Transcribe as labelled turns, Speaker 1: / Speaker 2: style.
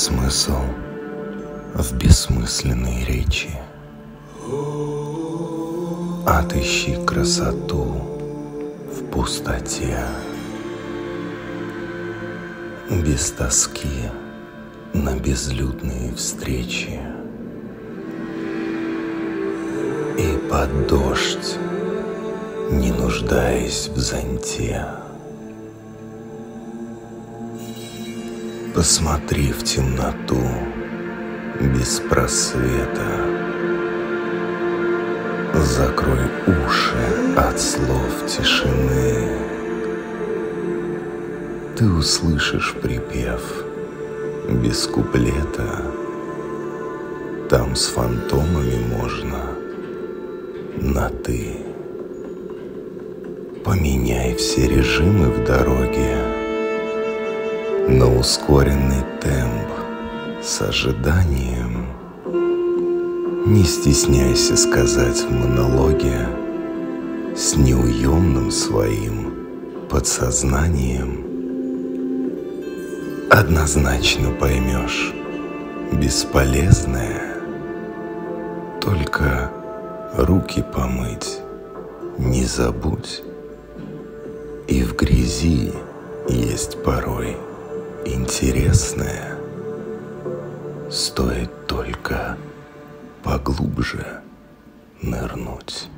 Speaker 1: смысл в бессмысленной речи. Отыщи красоту в пустоте. Без тоски на безлюдные встречи. И под дождь, не нуждаясь в зонте. Посмотри в темноту без просвета. Закрой уши от слов тишины. Ты услышишь припев без куплета. Там с фантомами можно на «ты». Поменяй все режимы в дороге на ускоренный темп с ожиданием. Не стесняйся сказать в монологе с неуемным своим подсознанием. Однозначно поймешь, бесполезное, только руки помыть не забудь. И в грязи есть порой интересное. Стоит только поглубже нырнуть.